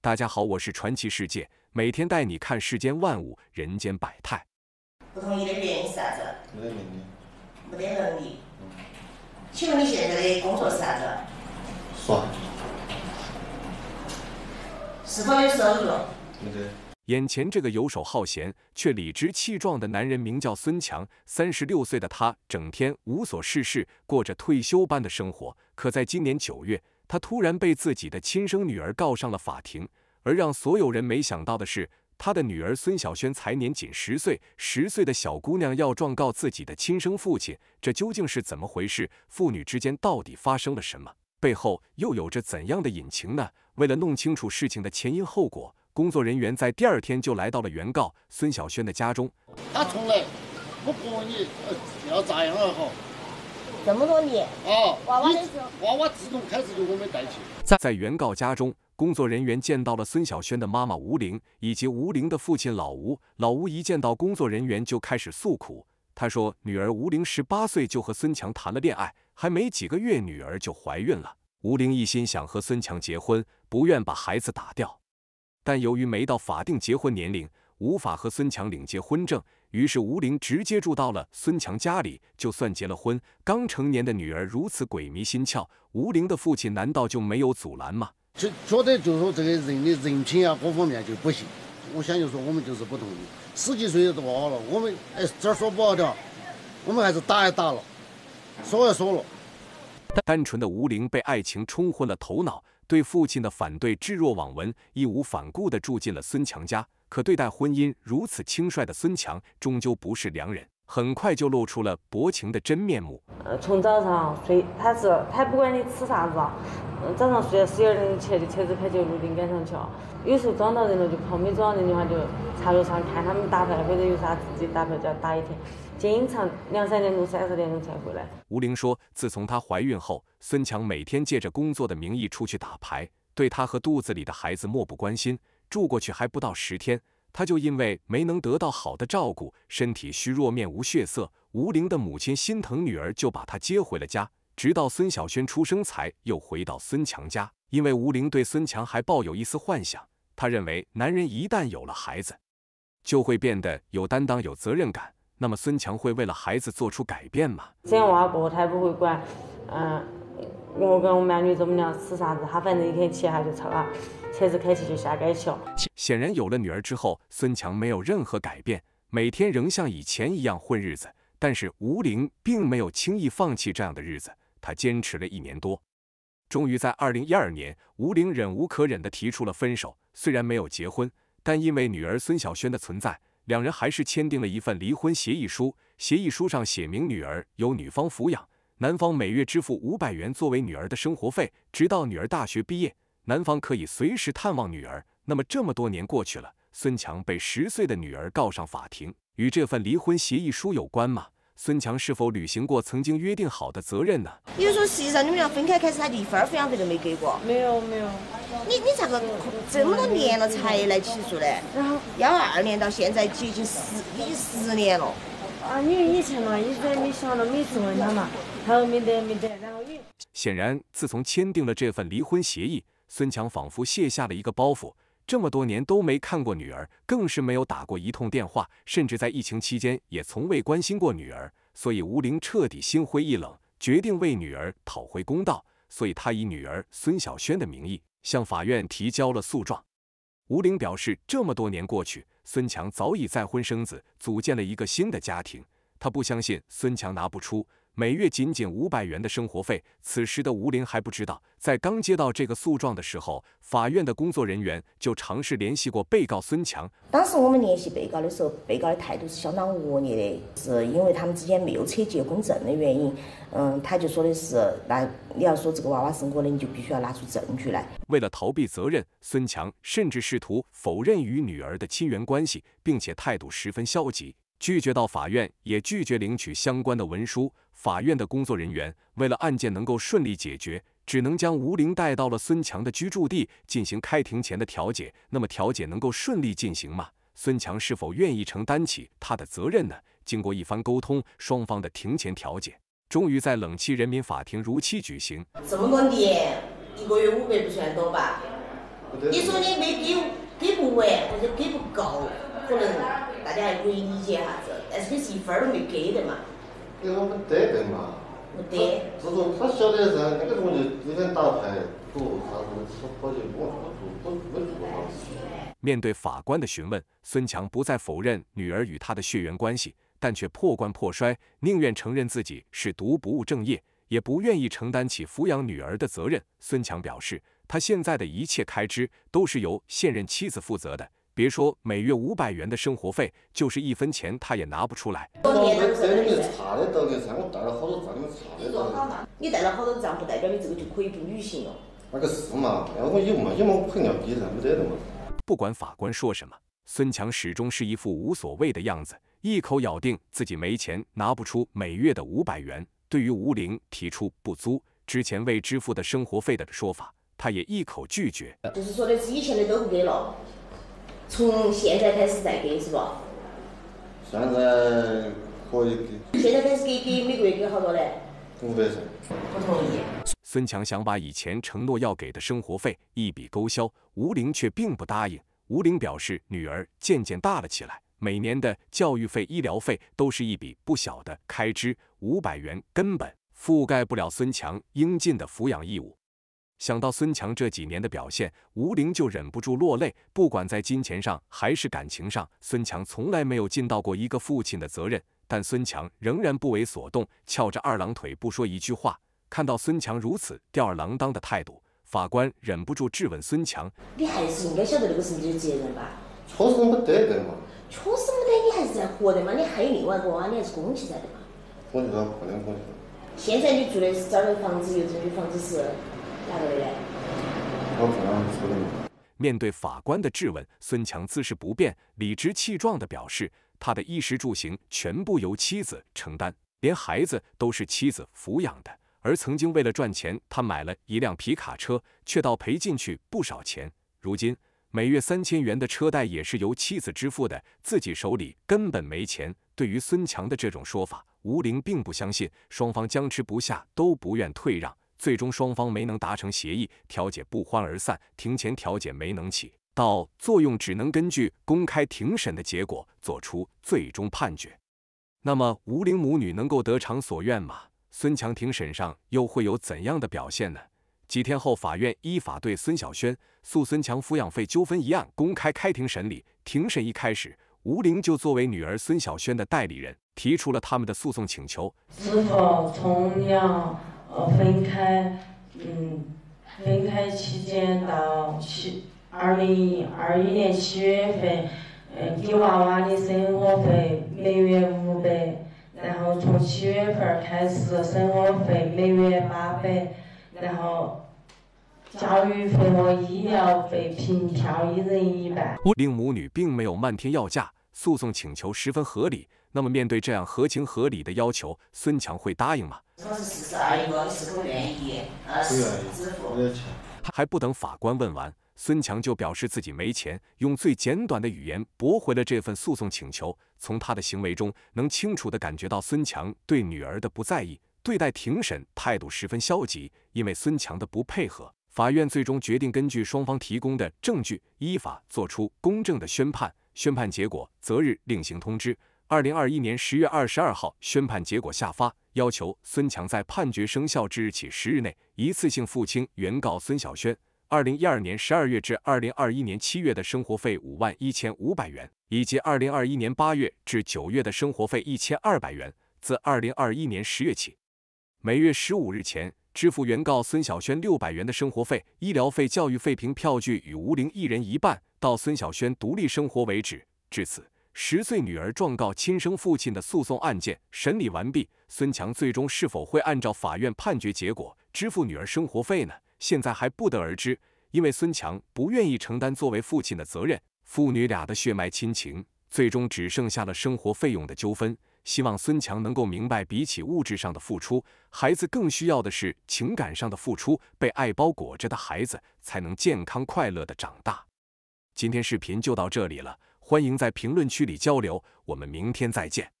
大家好，我是传奇世界，每天带你看世间万物、人间百态。不同意的原因是啥子？没得能力，没得能力。请问你现在的工作是啥子？耍，是否有收入？没得。眼前这个游手好闲却理直气壮的男人名叫孙强。三十六岁的他整天无所事事，过着退休般的生活。可在今年九月，他突然被自己的亲生女儿告上了法庭。而让所有人没想到的是，他的女儿孙小轩才年仅十岁，十岁的小姑娘要状告自己的亲生父亲，这究竟是怎么回事？父女之间到底发生了什么？背后又有着怎样的隐情呢？为了弄清楚事情的前因后果，工作人员在第二天就来到了原告孙小轩的家中。他从来不管你呃要咋样也好，这么多年，啊，娃娃你的时候娃娃自动开始就我们带去。在在原告家中，工作人员见到了孙小轩的妈妈吴玲以及吴玲的父亲老吴。老吴一见到工作人员就开始诉苦，他说女儿吴玲十八岁就和孙强谈了恋爱，还没几个月女儿就怀孕了。吴玲一心想和孙强结婚，不愿把孩子打掉，但由于没到法定结婚年龄，无法和孙强领结婚证，于是吴玲直接住到了孙强家里。就算结了婚，刚成年的女儿如此鬼迷心窍，吴玲的父亲难道就没有阻拦吗？就觉得就是说这个人的人品啊各方面就不行。我想就说我们就是不同意，十几岁多好了，我们哎这儿说不好的，我们还是打也打了，说也说了。单纯的吴玲被爱情冲昏了头脑，对父亲的反对置若罔闻，义无反顾地住进了孙强家。可对待婚姻如此轻率的孙强，终究不是良人，很快就露出了薄情的真面目。呃，从早上睡，他是他不管你吃啥子啊，嗯，早上睡到十一二点起，就车子开就六点赶上去了。有时候撞到人了就跑，没撞到人的话就茶楼上看他们打牌或者有啥自己打牌就要打一天，经常两三点钟、三四点钟才回来。吴玲说，自从她怀孕后，孙强每天借着工作的名义出去打牌，对她和肚子里的孩子漠不关心。住过去还不到十天，他就因为没能得到好的照顾，身体虚弱、面无血色。吴玲的母亲心疼女儿，就把她接回了家。直到孙小轩出生，才又回到孙强家。因为吴玲对孙强还抱有一丝幻想，她认为男人一旦有了孩子，就会变得有担当、有责任感。那么孙强会为了孩子做出改变吗？生完娃过后，他也不会管，嗯、我跟我们女怎么样吃啥子，他反正一天起来就吃了，车子开起就下街去了。显然，有了女儿之后，孙强没有任何改变，每天仍像以前一样混日子。但是吴玲并没有轻易放弃这样的日子，她坚持了一年多，终于在二零一二年，吴玲忍无可忍地提出了分手。虽然没有结婚，但因为女儿孙晓轩的存在，两人还是签订了一份离婚协议书。协议书上写明，女儿由女方抚养，男方每月支付五百元作为女儿的生活费，直到女儿大学毕业，男方可以随时探望女儿。那么这么多年过去了，孙强被十岁的女儿告上法庭，与这份离婚协议书有关吗？孙强是否履行过曾经约定好的责任呢？也就是说，实际上你们俩分开开始，他一分儿抚养费都没给过。没有没有，你你咋个这么多年了才来起诉呢？然后幺二年到现在接近十已经十年了。啊，因为以前嘛一直没想到，每次问他嘛，他说没得没得，然后因为显然，自从签订了这份离婚协议，孙强仿佛卸下了一个包袱。这么多年都没看过女儿，更是没有打过一通电话，甚至在疫情期间也从未关心过女儿。所以吴玲彻底心灰意冷，决定为女儿讨回公道。所以她以女儿孙小轩的名义向法院提交了诉状。吴玲表示，这么多年过去，孙强早已再婚生子，组建了一个新的家庭。她不相信孙强拿不出每月仅仅五百元的生活费。此时的吴玲还不知道，在刚接到这个诉状的时候，法院的工作人员就尝试联系过被告孙强，当时我们联系被告的时候，被告的态度是相当恶劣的，是因为他们之间没有扯结婚证的原因。嗯，他就说的是，那你要说这个娃娃是我的，你就必须要拿出证据来。为了逃避责任，孙强甚至试图否认与女儿的亲缘关系，并且态度十分消极，拒绝到法院，也拒绝领取相关的文书。法院的工作人员为了案件能够顺利解决，只能将吴玲带到了孙强的居住地进行开庭前的调解。那么调解能够顺利进行吗？孙强是否愿意承担起他的责任呢？经过一番沟通，双方的庭前调解，终于在冷气人民法庭如期举行。这么多年，一个月五百不算多吧？你说你没给给不完或者给不够，可能大家还可以理解下子，但是你是一分儿都没给的嘛？给我们得的嘛。没得。自从他晓得噻，那个时候就有点打牌赌啥子，跑去跟我说不不不做啥。面对法官的询问，孙强不再否认女儿与他的血缘关系，但却破罐破摔，宁愿承认自己是毒不务正业，也不愿意承担起抚养女儿的责任。孙强表示，他现在的一切开支都是由现任妻子负责的，别说每月五百元的生活费，就是一分钱他也拿不出来。你带了好多账，你查得到的。你带了好多账，不代表你这个就可以不履行了。那个是嘛？要我有嘛？有嘛？我肯定要得的嘛。不管法官说什么，孙强始终是一副无所谓的样子，一口咬定自己没钱，拿不出每月的五百元。对于吴玲提出不租之前未支付的生活费的说法，他也一口拒绝。就是说的是以前的都不给了，从现在开始再给是不？现在可以给。现在开始给给每个月给好多嘞？五百噻。不同意。孙强想把以前承诺要给的生活费一笔勾销，吴玲却并不答应。吴玲表示，女儿渐渐大了起来，每年的教育费、医疗费都是一笔不小的开支，五百元根本覆盖不了孙强应尽的抚养义务。想到孙强这几年的表现，吴玲就忍不住落泪。不管在金钱上还是感情上，孙强从来没有尽到过一个父亲的责任。但孙强仍然不为所动，翘着二郎腿不说一句话。看到孙强如此吊儿郎当的态度，法官忍不住质问孙强：“你还是应该晓得这个是你的责任吧？确实没得的嘛。确实没得，你还是在活的嘛？你还有另外一个娃，你还是公起在的嘛？我就要破两公现在你住的是这儿的房子，邮政局房子是面对法官的质问，孙强姿势不变，理直气壮地表示。他的衣食住行全部由妻子承担，连孩子都是妻子抚养的。而曾经为了赚钱，他买了一辆皮卡车，却倒赔进去不少钱。如今每月三千元的车贷也是由妻子支付的，自己手里根本没钱。对于孙强的这种说法，吴玲并不相信，双方僵持不下，都不愿退让。最终双方没能达成协议，调解不欢而散。庭前调解没能起。到作用只能根据公开庭审的结果作出最终判决。那么吴玲母女能够得偿所愿吗？孙强庭审上又会有怎样的表现呢？几天后，法院依法对孙小轩诉孙强抚养费纠纷一案公开开庭审理。庭审一开始，吴玲就作为女儿孙小轩的代理人，提出了他们的诉讼请求：是否同样呃分开，嗯，分开期间到七。二零二一年七月份，嗯，给娃娃的生活费每月五百，然后从七月份开始生活费每月八百，然后教育费和医疗费凭票一人一半。令母女并没有漫天要价，诉讼请求十分合理。那么面对这样合情合理的要求，孙强会答应吗？说是四十二一个，是否愿意？呃，支付。还不等法官问完。孙强就表示自己没钱，用最简短的语言驳回了这份诉讼请求。从他的行为中，能清楚地感觉到孙强对女儿的不在意，对待庭审态度十分消极。因为孙强的不配合，法院最终决定根据双方提供的证据，依法作出公正的宣判。宣判结果择日另行通知。二零二一年十月二十二号，宣判结果下发，要求孙强在判决生效之日起十日内，一次性付清原告孙小轩。二零一二年十二月至二零二一年七月的生活费五万一千五百元，以及二零二一年八月至九月的生活费一千二百元，自二零二一年十月起，每月十五日前支付原告孙小轩六百元的生活费、医疗费、教育费凭票据与吴玲一人一半，到孙小轩独立生活为止。至此，十岁女儿状告亲生父亲的诉讼案件审理完毕。孙强最终是否会按照法院判决结果支付女儿生活费呢？现在还不得而知，因为孙强不愿意承担作为父亲的责任，父女俩的血脉亲情最终只剩下了生活费用的纠纷。希望孙强能够明白，比起物质上的付出，孩子更需要的是情感上的付出。被爱包裹着的孩子，才能健康快乐的长大。今天视频就到这里了，欢迎在评论区里交流，我们明天再见。